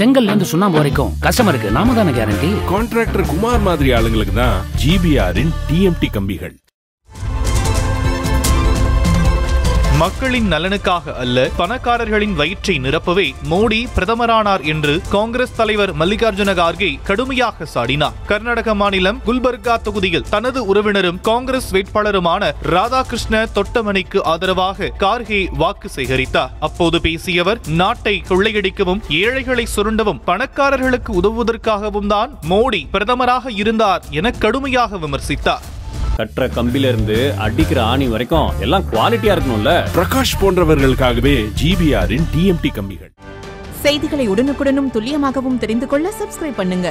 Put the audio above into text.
செங்கல்ல இருந்து சுண்ணாம்பு வரைக்கும். கஸ்டமருக்கு நாம தானே கேரண்டி கான்ட்ராக்டர் குமார் மாதிரி ஆளுங்களுக்கு தான் ஜிபிஆரின் டிஎம்டி கம்பிகள். மக்களின் நலனுக்காக அல்ல பணக்காரர்களின் வயிற்றை நிரப்பவே மோடி பிரதமரானார் என்று காங்கிரஸ் தலைவர் மல்லிகார்ஜுன கார்கே கடுமையாக சாடினார். கர்நாடக மாநிலம் குல்பர்கா தொகுதியில் தனது உறவினரும் காங்கிரஸ் வேட்பாளருமான ராதாகிருஷ்ண தொட்டமணிக்கு ஆதரவாக கார்கே வாக்கு சேகரித்தார். அப்போது பேசியவர் நாட்டை கொள்ளையடிக்கவும் ஏழைகளை சுரண்டவும் பணக்காரர்களுக்கு உதவுவதற்காகவும் தான் மோடி பிரதமராக இருந்தார் என கடுமையாக விமர்சித்தார். கட்டுற கம்பில இருந்து அடிக்கிற ஆணி வரைக்கும் எல்லாம் குவாலிட்டியா இருக்கணும்ல. பிரகாஷ் போன்றவர்களுக்காகவே ஜிபிஆரின் டிஎம்டி கம்பிகள். செய்திகளை உடனுக்குடனும் துல்லியமாகவும் தெரிந்து கொள்ள சப்ஸ்கிரைப் பண்ணுங்க.